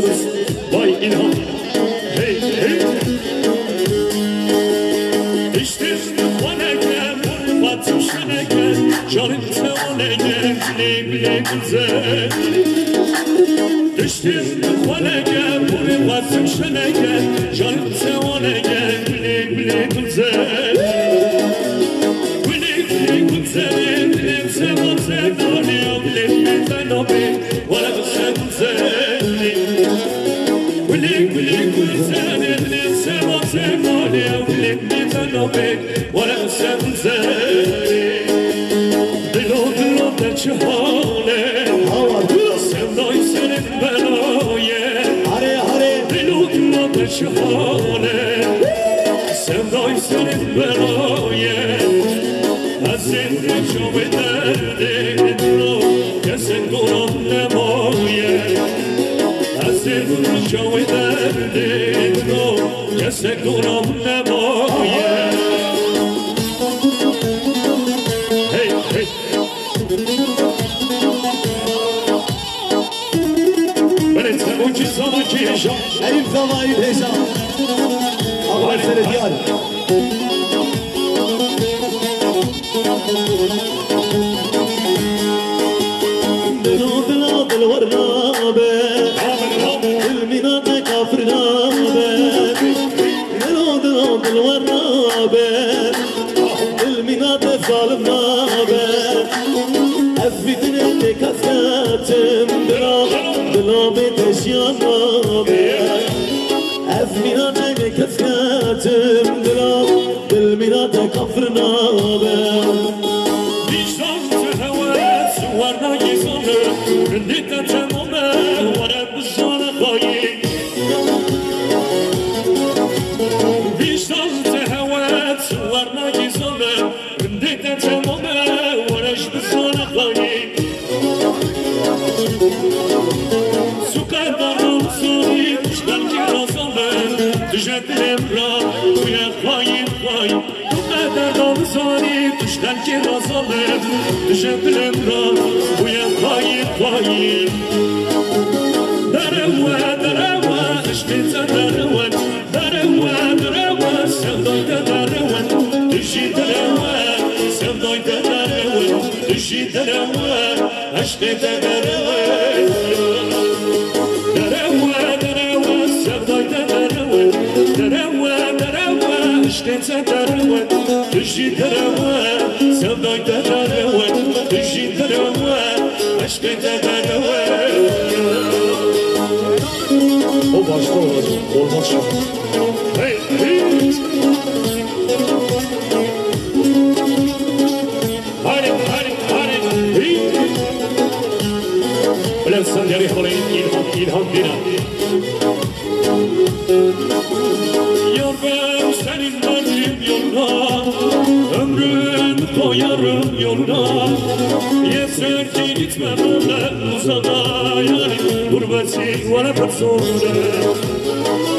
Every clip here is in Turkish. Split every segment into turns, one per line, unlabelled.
prodüksiyonlarız Vay İlhan Hey hey. İşte Batım sana gel Canım sevana gel Bile güzel İşte Batım sana gel Canım sevana gel Bile bile güzel Kesen duran nemaye Hey hey. Ben etmem o cizana ki yaşam.
Elif zamayı peşan Allah seni diyar Affidin kasatım Dilo Ilminate kafirnabe
Vicdan jakie na zalew, że plembra buje paje paje. Darewa, darewa, sztyca darewa, darewa, darewa, sevdojda darewa,
dyshi darewa, sevdojda darewa, dyshi
darewa, ashtyta darewa. Darewa, darewa, sevdojda darewa, darewa, darewa, شتن سدروا تجي دروا سبعي تتنوى تجي تنوى عشقي تتنوى Koyarım yoluna Yeter ki gitme böyle uzana Yani gurbeti vara persone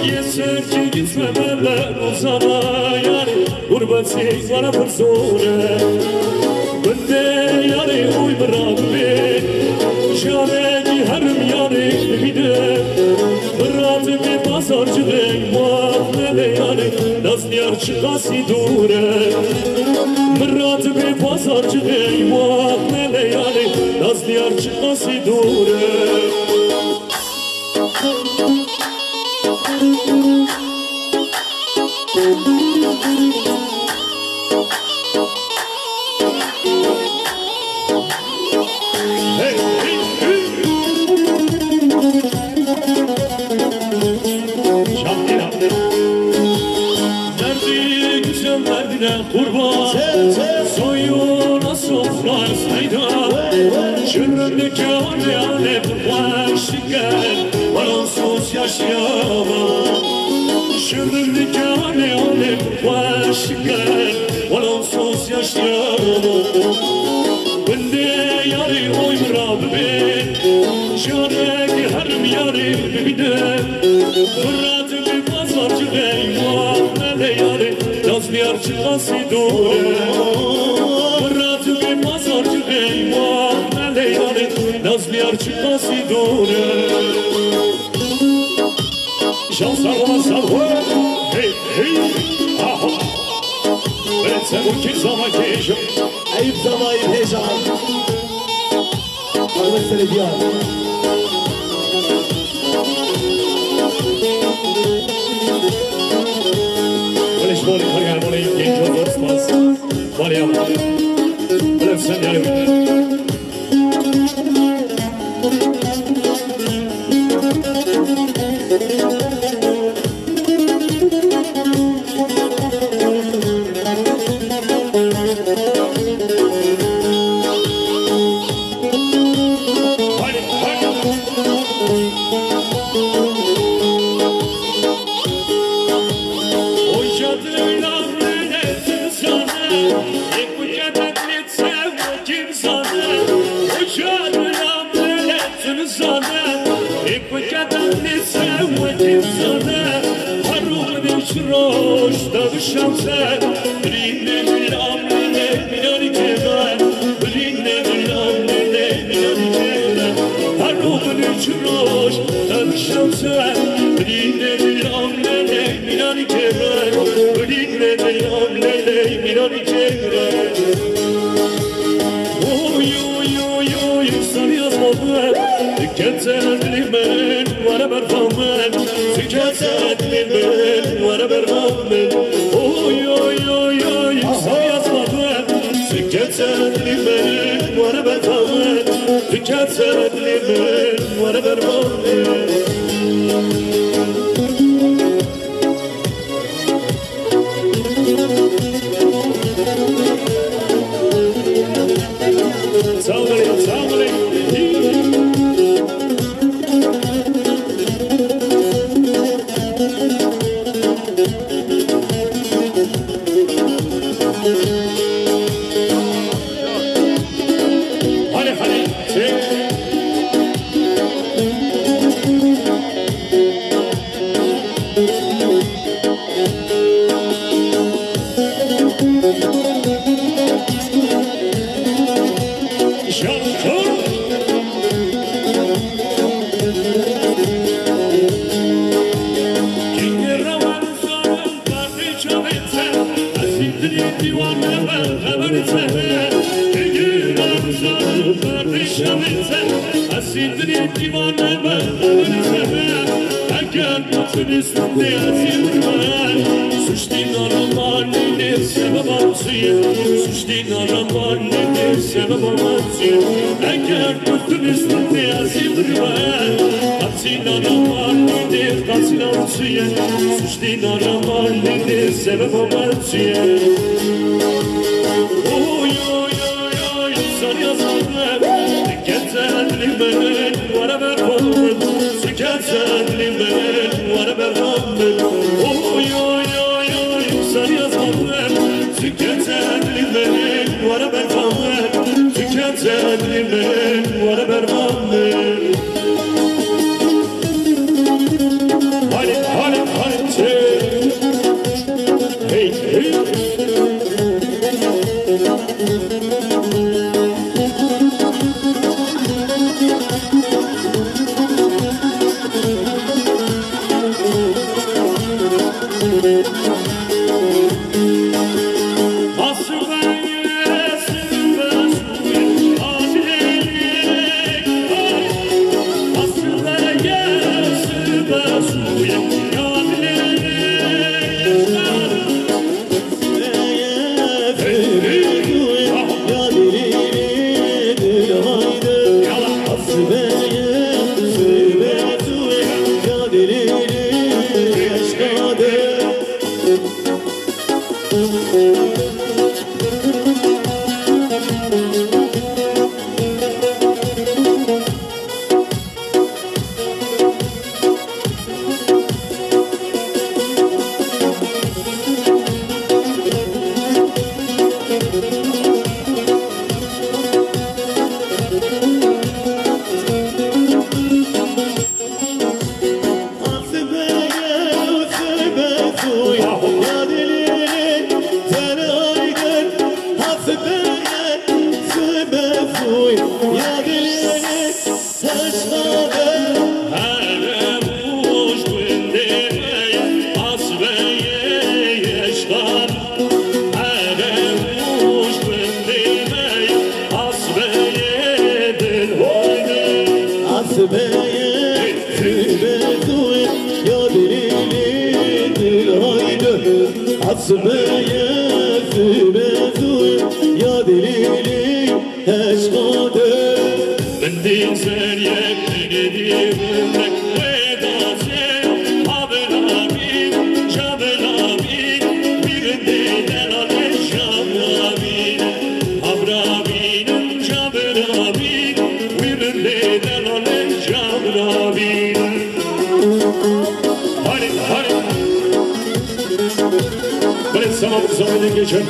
Yeter ki gitme böyle uzana Yani gurbeti vara persone Bende yani uy bırak beni Şare ki herim yani bir de. Bırak bir pazarcı denk Mahmele yani. Naz diyar çıkası dure Bırak bir pazarcı denk Mahmele yani Naz diyar çıkası dure nikahane ane başken Balansız yaşayamam Şırdır nikahane ane başken Balansız yaşayamam Bende yari oy Rabbi Şarek harim yari bibide Fırat bir pazarcı eyvah Ne de yari Daz bir arçı kasidure Fırat que zavaquejo
Eyüp
Zavayi Pejan Parmak Selediyan Kaleş Boli Kargar Boli Genco Dorsmaz Bali Yavrum işroş davuşan sen. Birine bir amrine minari Divane ben haberse Eğer nasıl üstünde asidri Suçtin araman ne sebep ansıyım Suçtin araman ne sebep ansıyım Eğer bütün üstünde asidri Katsin araman nedir? Katsin ansıyım Suçtin araman nedir? Sebep ansıyım Tükensen limen vara ver kalmın Tükensen Hiç kader Ben dinsen yek ne diyeyim Zamanı geçer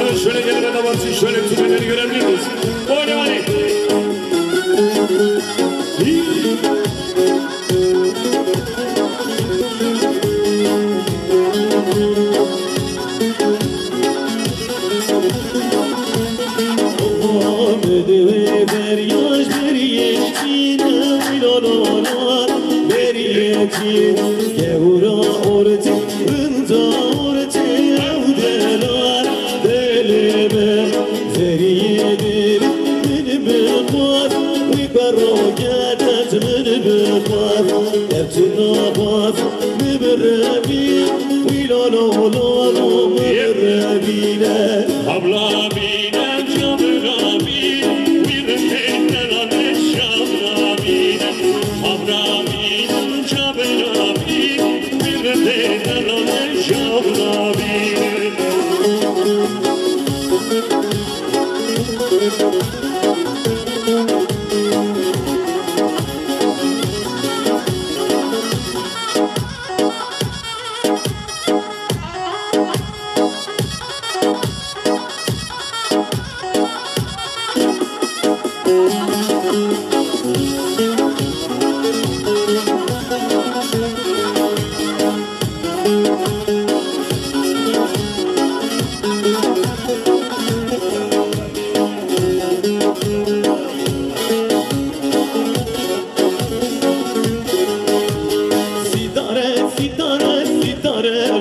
Evet şöyle gelin de varsın şöyle tümeleri görebilir miyiz? Böyle hadi.
Ahmet'e
알지 깨우러 오르지.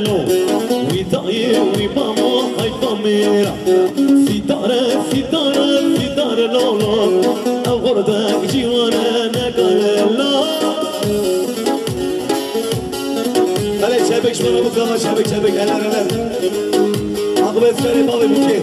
Sidare lo Vidaye, vibamo, hai famera Sidare, sidare, sidare lo lo Avgorda ciwana nekayela Hele çebek şuna bu kama çebek çebek eller eller Akıbet verip abi bu ki